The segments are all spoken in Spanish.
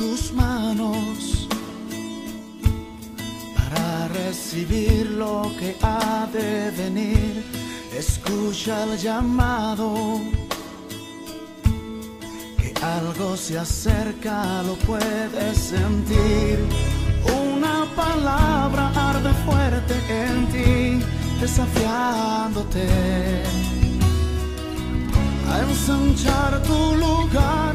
tus manos para recibir lo que ha de venir. Escucha el llamado, que algo se acerca, lo puedes sentir. Una palabra arde fuerte en ti, desafiándote a ensanchar tu lugar,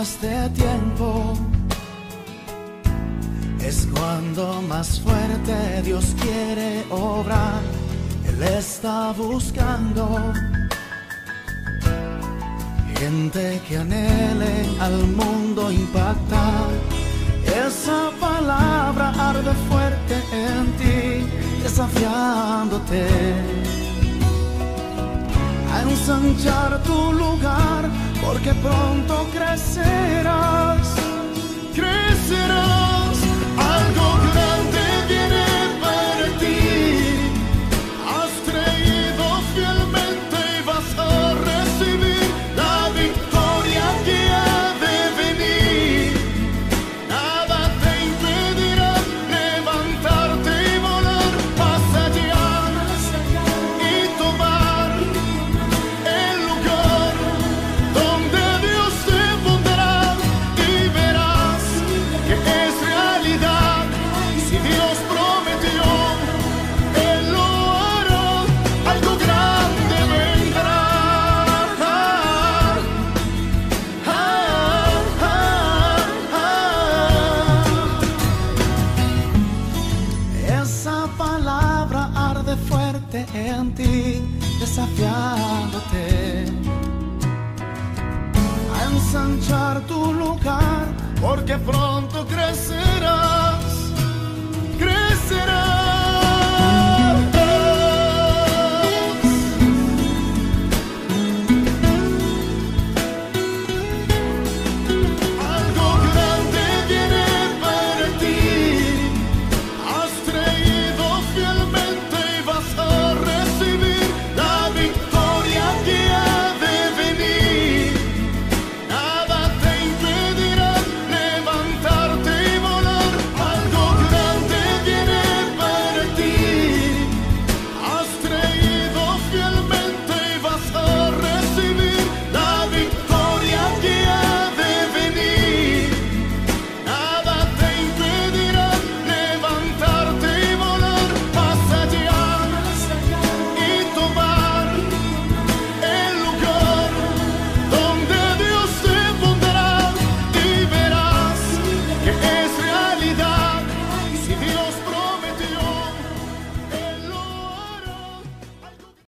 De tiempo. Es cuando más fuerte Dios quiere obrar. Él está buscando gente que anhele al mundo impactar. Esa palabra arde fuerte en ti, desafiándote a ensanchar tu lugar, porque pronto crecerás, crecerás. tu lugar, porque pronto crecerás.